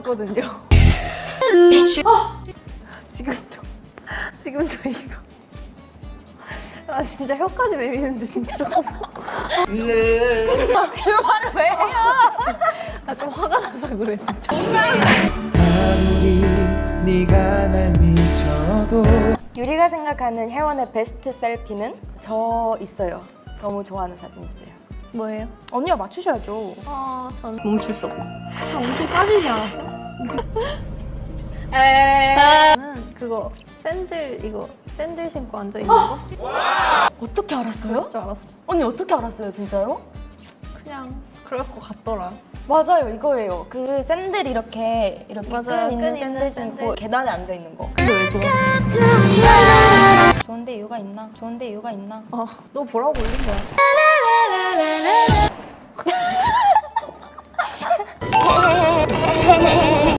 참거든요. 지금도 지금도 이거. 아 진짜 혀까지 내미는데 진짜 조금. 그 말을 왜 해요? 아 좀 화가 나서 그래 진짜. 아무리 네가 날 미쳐도 유리가 생각하는 혜원의 베스트 셀피는 저 있어요. 너무 좋아하는 사진 있어요. 뭐예요? 언니가 맞추셔야죠. 아전 멈출 수 없고. 아, 엄청 까지지 않았어? 에 저는 그거 샌들 이거 샌들 신고 앉아 있는 거? 어떻게 알았어요? 그럴 줄 알았어. 언니 어떻게 알았어요, 진짜로? 그냥 그럴 것 같더라. 맞아요, 이거예요. 그 샌들 이렇게 이렇게 맞아요, 끈 있는 끈 있는 샌들 신고 샌들. 계단에 앉아 있는 거. 근데 왜 좋아? 좋은데 이유가 있나? 좋은데 이유가 있나? 아, 너 보라고 올린 거야.